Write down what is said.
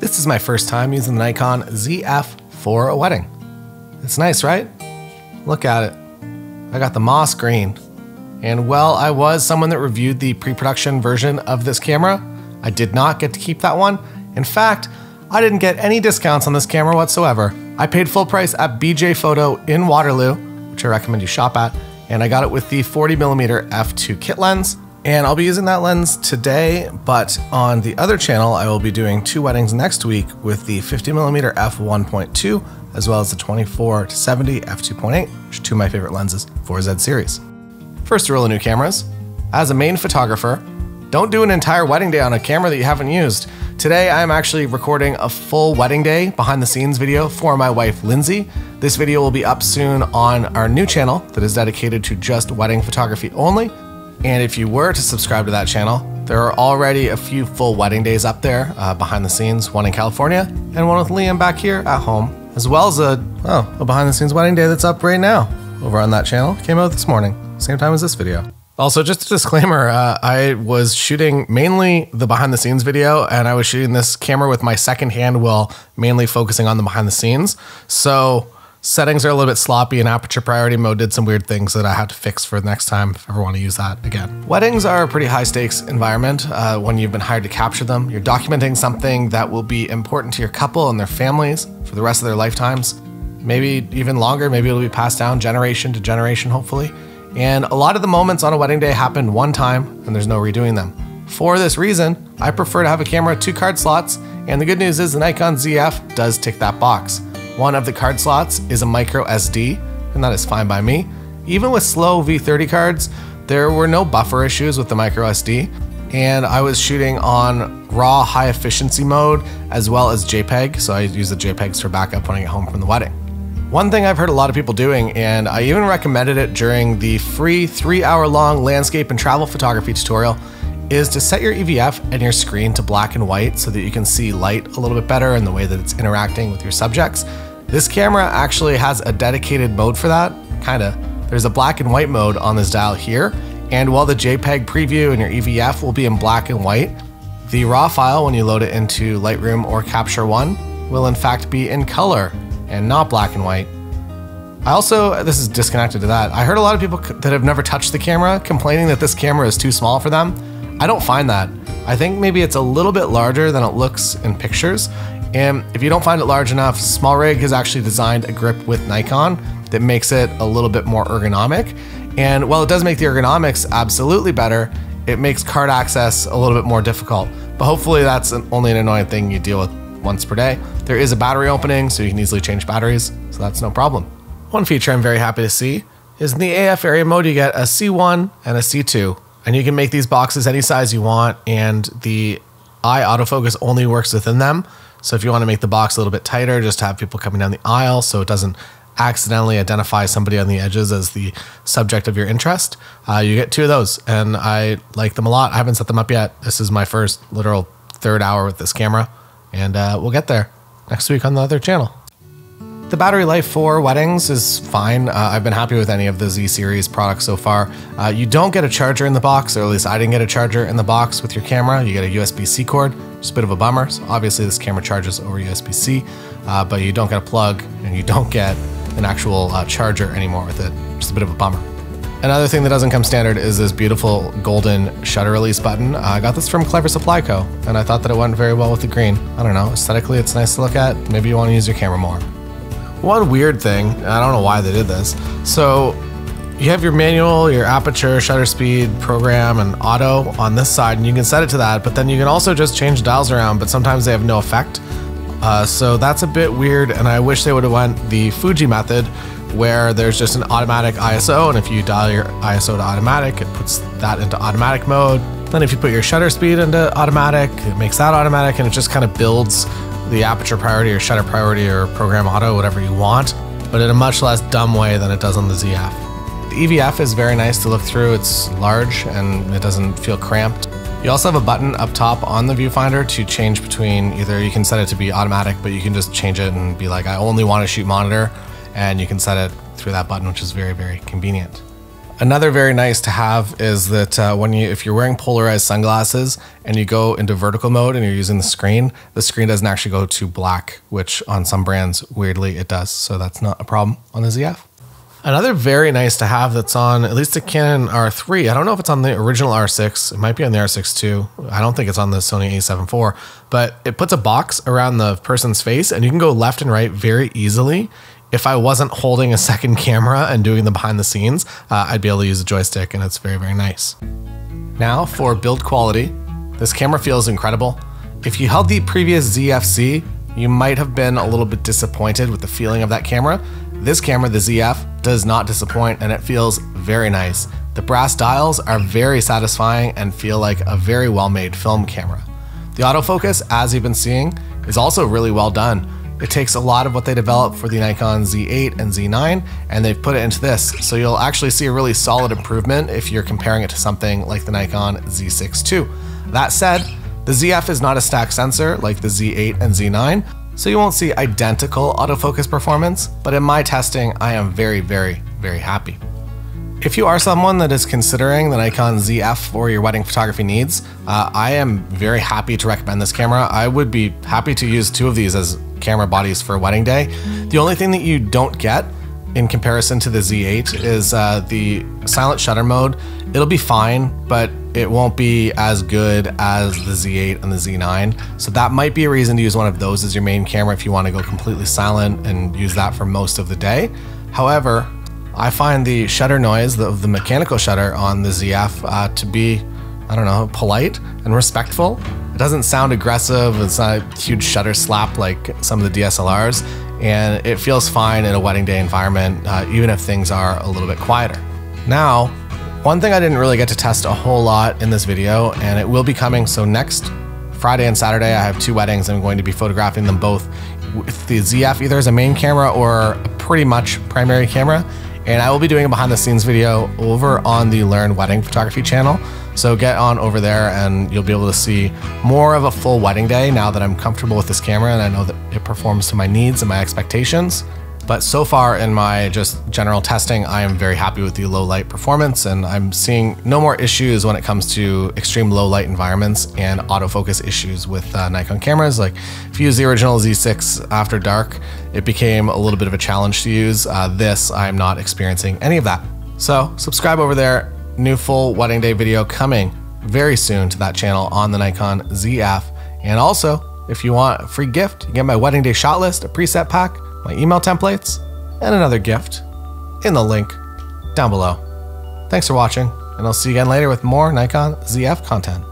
This is my first time using the Nikon ZF for a wedding. It's nice, right? Look at it. I got the moss green. And well, I was someone that reviewed the pre-production version of this camera. I did not get to keep that one. In fact, I didn't get any discounts on this camera whatsoever. I paid full price at BJ Photo in Waterloo, which I recommend you shop at, and I got it with the 40mm f2 kit lens. And I'll be using that lens today, but on the other channel, I will be doing two weddings next week with the 50mm f1.2 as well as the 24 to 70 f2.8, which are two of my favorite lenses for Z series. First rule of new cameras as a main photographer, don't do an entire wedding day on a camera that you haven't used. Today, I'm actually recording a full wedding day behind the scenes video for my wife, Lindsay. This video will be up soon on our new channel that is dedicated to just wedding photography only. And if you were to subscribe to that channel, there are already a few full wedding days up there uh, behind the scenes, one in California and one with Liam back here at home, as well as a, oh, a behind the scenes wedding day that's up right now over on that channel. Came out this morning, same time as this video. Also, just a disclaimer, uh, I was shooting mainly the behind the scenes video and I was shooting this camera with my second hand while mainly focusing on the behind the scenes. So settings are a little bit sloppy and aperture priority mode did some weird things that I had to fix for the next time if I ever want to use that again. Weddings are a pretty high stakes environment uh, when you've been hired to capture them. You're documenting something that will be important to your couple and their families for the rest of their lifetimes. Maybe even longer, maybe it'll be passed down generation to generation, hopefully. And a lot of the moments on a wedding day happen one time and there's no redoing them. For this reason, I prefer to have a camera two card slots, and the good news is the Nikon ZF does tick that box. One of the card slots is a micro SD, and that is fine by me. Even with slow V30 cards, there were no buffer issues with the micro SD, and I was shooting on raw high efficiency mode as well as JPEG, so I use the JPEGs for backup when I get home from the wedding. One thing I've heard a lot of people doing, and I even recommended it during the free three hour long landscape and travel photography tutorial, is to set your EVF and your screen to black and white so that you can see light a little bit better and the way that it's interacting with your subjects. This camera actually has a dedicated mode for that, kinda. There's a black and white mode on this dial here, and while the JPEG preview and your EVF will be in black and white, the RAW file when you load it into Lightroom or Capture One will in fact be in color and not black and white. I also, this is disconnected to that, I heard a lot of people that have never touched the camera complaining that this camera is too small for them. I don't find that. I think maybe it's a little bit larger than it looks in pictures. And if you don't find it large enough, Small Rig has actually designed a grip with Nikon that makes it a little bit more ergonomic. And while it does make the ergonomics absolutely better, it makes card access a little bit more difficult. But hopefully that's an, only an annoying thing you deal with once per day. There is a battery opening, so you can easily change batteries, so that's no problem. One feature I'm very happy to see is in the AF area mode, you get a C1 and a C2, and you can make these boxes any size you want, and the eye autofocus only works within them. So if you want to make the box a little bit tighter, just have people coming down the aisle so it doesn't accidentally identify somebody on the edges as the subject of your interest, uh, you get two of those, and I like them a lot. I haven't set them up yet. This is my first literal third hour with this camera, and uh, we'll get there next week on the other channel. The battery life for weddings is fine. Uh, I've been happy with any of the Z series products so far. Uh, you don't get a charger in the box, or at least I didn't get a charger in the box with your camera. You get a USB C cord, just a bit of a bummer. So obviously, this camera charges over USB C, uh, but you don't get a plug and you don't get an actual uh, charger anymore with it. Just a bit of a bummer. Another thing that doesn't come standard is this beautiful golden shutter release button. Uh, I got this from Clever Supply Co. and I thought that it went very well with the green. I don't know, aesthetically it's nice to look at. Maybe you want to use your camera more. One weird thing, I don't know why they did this. So you have your manual, your aperture, shutter speed, program, and auto on this side, and you can set it to that, but then you can also just change dials around, but sometimes they have no effect. Uh, so that's a bit weird, and I wish they would have went the Fuji method, where there's just an automatic ISO, and if you dial your ISO to automatic, it puts that into automatic mode. Then if you put your shutter speed into automatic, it makes that automatic, and it just kind of builds the aperture priority or shutter priority or program auto, whatever you want, but in a much less dumb way than it does on the ZF. EVF is very nice to look through. It's large and it doesn't feel cramped. You also have a button up top on the viewfinder to change between either you can set it to be automatic, but you can just change it and be like, I only want to shoot monitor, and you can set it through that button, which is very, very convenient. Another very nice to have is that uh, when you, if you're wearing polarized sunglasses and you go into vertical mode and you're using the screen, the screen doesn't actually go to black, which on some brands, weirdly, it does. So that's not a problem on the ZF. Another very nice to have that's on at least the Canon R3. I don't know if it's on the original R6. It might be on the R6 too. I don't think it's on the Sony a7 IV, but it puts a box around the person's face and you can go left and right very easily if I wasn't holding a second camera and doing the behind the scenes, uh, I'd be able to use a joystick and it's very, very nice. Now for build quality, this camera feels incredible. If you held the previous ZFC, you might have been a little bit disappointed with the feeling of that camera. This camera, the ZF, does not disappoint and it feels very nice. The brass dials are very satisfying and feel like a very well made film camera. The autofocus, as you've been seeing, is also really well done. It takes a lot of what they developed for the Nikon Z8 and Z9 and they've put it into this. So you'll actually see a really solid improvement if you're comparing it to something like the Nikon Z6 II. That said, the ZF is not a stack sensor like the Z8 and Z9, so you won't see identical autofocus performance, but in my testing, I am very, very, very happy. If you are someone that is considering the Nikon ZF for your wedding photography needs, uh, I am very happy to recommend this camera. I would be happy to use two of these as camera bodies for wedding day. The only thing that you don't get in comparison to the Z8 is uh, the silent shutter mode. It'll be fine, but it won't be as good as the Z8 and the Z9. So that might be a reason to use one of those as your main camera if you want to go completely silent and use that for most of the day. However, I find the shutter noise, the, the mechanical shutter on the ZF uh, to be, I don't know, polite and respectful. It doesn't sound aggressive. It's not a huge shutter slap like some of the DSLRs. And it feels fine in a wedding day environment, uh, even if things are a little bit quieter. Now, one thing I didn't really get to test a whole lot in this video, and it will be coming. So next Friday and Saturday, I have two weddings. I'm going to be photographing them both with the ZF, either as a main camera or a pretty much primary camera. And I will be doing a behind the scenes video over on the Learn Wedding Photography channel. So get on over there and you'll be able to see more of a full wedding day now that I'm comfortable with this camera and I know that it performs to my needs and my expectations. But so far in my just general testing, I am very happy with the low light performance and I'm seeing no more issues when it comes to extreme low light environments and autofocus issues with uh, Nikon cameras. Like if you use the original Z6 after dark, it became a little bit of a challenge to use. Uh, this, I'm not experiencing any of that. So subscribe over there new full wedding day video coming very soon to that channel on the Nikon ZF. And also, if you want a free gift, you get my wedding day shot list, a preset pack, my email templates, and another gift in the link down below. Thanks for watching, and I'll see you again later with more Nikon ZF content.